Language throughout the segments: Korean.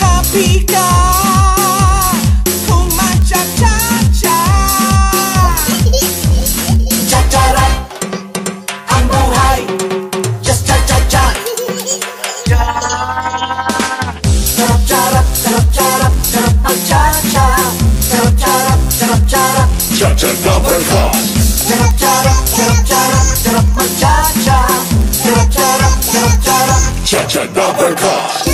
Happy such another cost.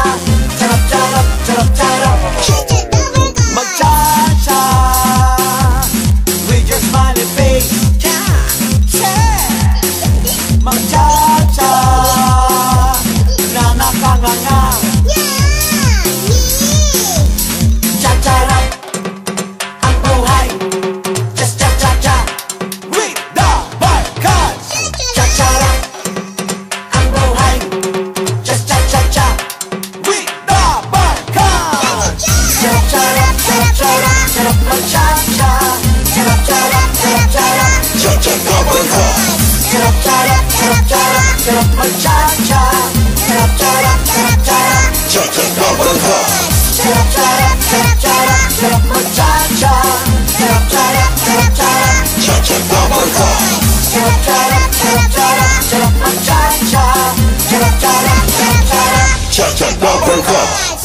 트럼펄 차차 트럼차락 트럼차락 차차 더블더 트럼차락 트럼차락 트럼펄 차차 트럼차락 트럼차락 차차 더블더 트럼차락 트럼차락 트럼펄 차차 트럼차락 트럼차락 차차 더블더